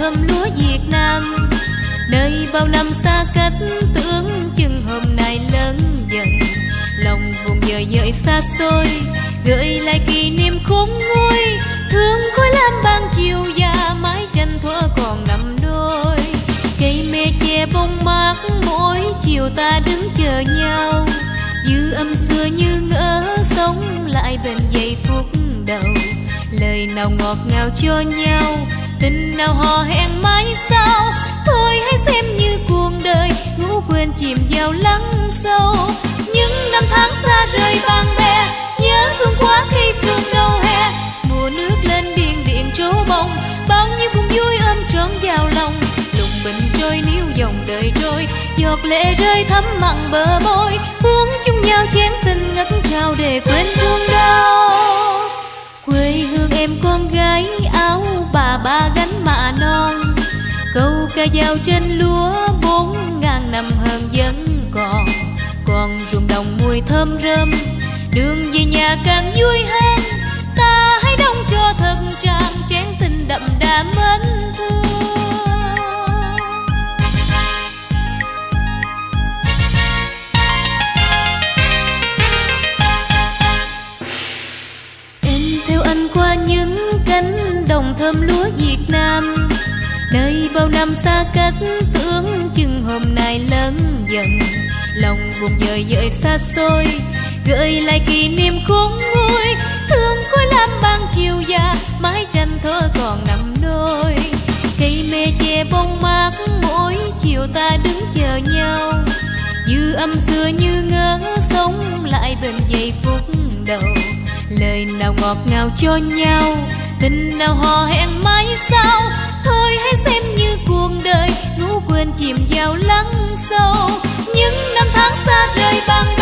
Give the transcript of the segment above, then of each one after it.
Việt Nam. Nơi bao năm xa cách, tưởng chừng hôm nay lớn dần. Lòng buồn dời dời xa xôi gợi lại kỷ niệm khôn nguôi. Thương khối lam ban chiều già mái tranh thuở còn nằm đôi. Cây me che bông mát, mỗi chiều ta đứng chờ nhau. Dư âm xưa như ngỡ, sống lại bên giây phút đầu. Lời nào ngọt ngào cho nhau tình nào hò hẹn mãi sao thôi hãy xem như cuộc đời ngủ quên chìm vào lắng sâu. Những năm tháng xa rời bạn bè, nhớ thương quá khi phương đầu hè. Mùa nước lên điền điện trố bông bao nhiêu buồn vui ôm trọn vào lòng. Lùng bình trôi níu dòng đời trôi, giọt lệ rơi thấm mặn bờ môi. Uống chung nhau chén tình ngất trao để quên thương đau. Quê hương em con gái ba gánh mạ non. Câu ca dao trên lúa bốn ngàn năm hơn vẫn còn. Còn ruộng đồng mùi thơm rơm, đường về nhà càng vui hơn. Thơm lúa Việt Nam. Nơi bao năm xa cách, tưởng chừng hôm nay lớn dần. Lòng buồn dời dời xa xôi, gợi lại kỷ niệm khôn nguôi. Thương khói lam ban chiều già mái tranh thơ còn nằm nôi. Cây me che bông mát, mỗi chiều ta đứng chờ nhau. Dư âm xưa như ngỡ sống lại bên giây phút đầu. Lời nào ngọt ngào cho nhau tình nào hò hẹn mãi sao thôi hãy xem như cuộc đời ngủ quên chìm vào lắng sâu. Những năm tháng xa rời bằng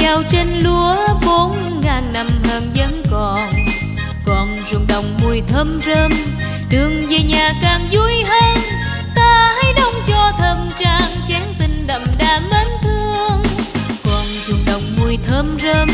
Gieo trên lúa bốn ngàn năm hơn vẫn còn. Còn ruộng đồng mùi thơm rơm, đường về nhà càng vui hơn. Ta hãy đông cho thân trang chén tình đậm đà mến thương. Còn ruộng đồng mùi thơm rơm